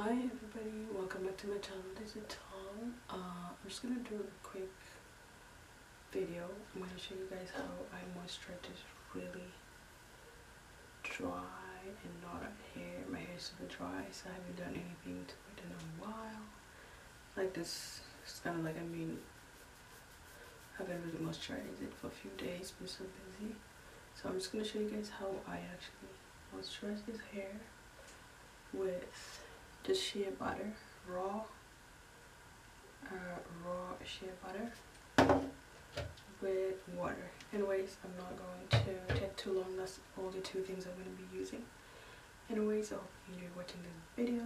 Hi everybody, welcome back to my channel. This is Tom. Uh, I'm just gonna do a quick video. I'm gonna show you guys how I moisturize this really dry and not hair. My hair is super dry, so I haven't done anything to it in a while. Like this, it's kind of like I mean, I haven't really moisturized it for a few days, been so busy. So I'm just gonna show you guys how I actually moisturize this hair with just shea butter, raw, uh, raw shea butter with water. Anyways, I'm not going to take too long. That's all the two things I'm going to be using. Anyways, I hope you enjoy watching this video.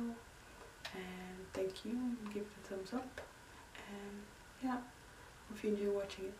And thank you. Give it a thumbs up. And yeah, hope you enjoy watching it.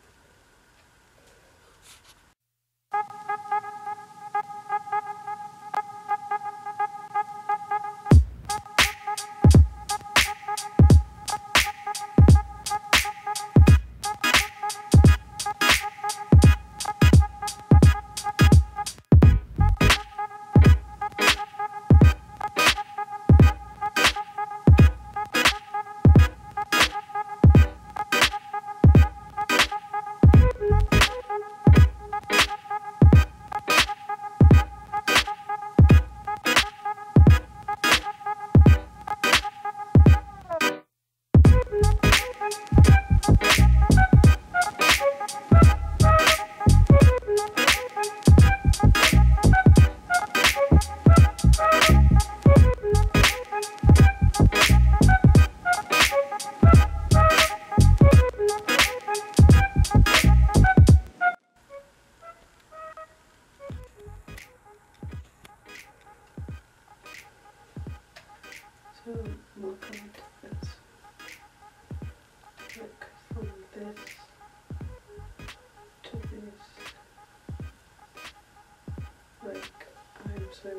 So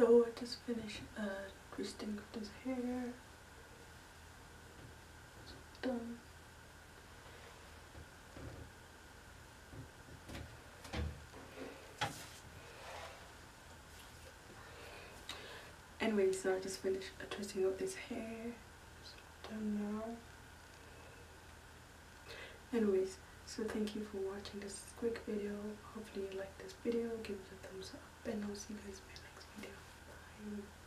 So I just finished uh, twisting this hair. It's done. Anyway, so I just finished uh, twisting up this hair. It's done now. Anyways, so thank you for watching this quick video. Hopefully you like this video. Give it a thumbs up and i'll see you guys in my next video. Bye.